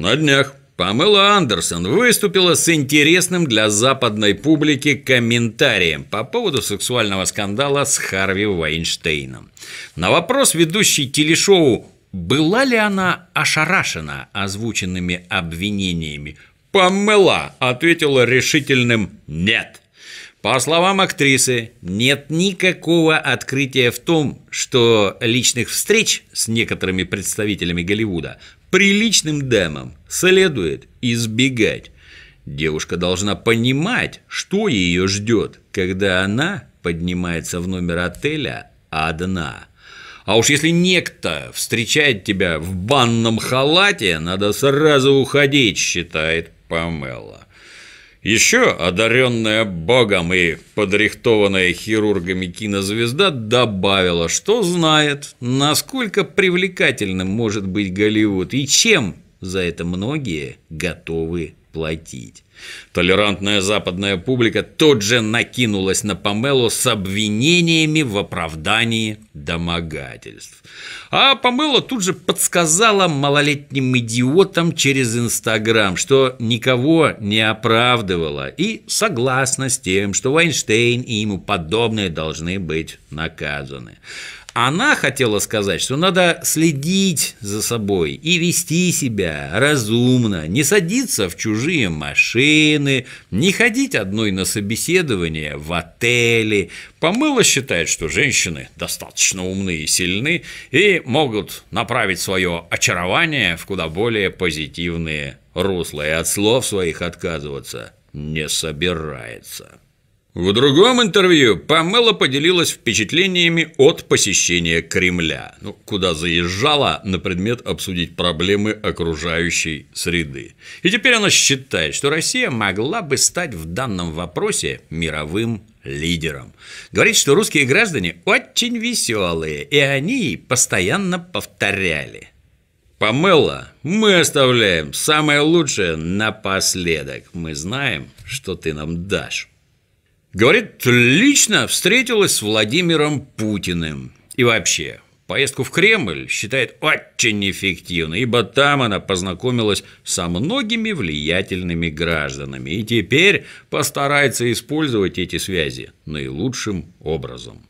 На днях Памела Андерсон выступила с интересным для западной публики комментарием по поводу сексуального скандала с Харви Вайнштейном. На вопрос ведущей телешоу была ли она ошарашена озвученными обвинениями, Памела ответила решительным «нет». По словам актрисы, нет никакого открытия в том, что личных встреч с некоторыми представителями Голливуда приличным дамам следует избегать. Девушка должна понимать, что ее ждет, когда она поднимается в номер отеля одна. А уж если некто встречает тебя в банном халате, надо сразу уходить, считает Памела. Еще одаренная богом и подрихтованная хирургами кинозвезда добавила, что знает, насколько привлекательным может быть Голливуд и чем за это многие готовы платить. Толерантная западная публика тут же накинулась на Памелу с обвинениями в оправдании домогательств. А Памела тут же подсказала малолетним идиотам через Инстаграм, что никого не оправдывала и согласна с тем, что Вайнштейн и ему подобные должны быть наказаны. Она хотела сказать, что надо следить за собой и вести себя разумно, не садиться в чужие машины, не ходить одной на собеседование в отеле. Помыла считает, что женщины достаточно умны и сильны и могут направить свое очарование в куда более позитивные русла, и от слов своих отказываться не собирается. В другом интервью Памела поделилась впечатлениями от посещения Кремля, ну, куда заезжала на предмет обсудить проблемы окружающей среды. И теперь она считает, что Россия могла бы стать в данном вопросе мировым лидером. Говорит, что русские граждане очень веселые, и они постоянно повторяли. Памела, мы оставляем самое лучшее напоследок. Мы знаем, что ты нам дашь. Говорит, лично встретилась с Владимиром Путиным. И вообще, поездку в Кремль считает очень эффективной, ибо там она познакомилась со многими влиятельными гражданами и теперь постарается использовать эти связи наилучшим образом.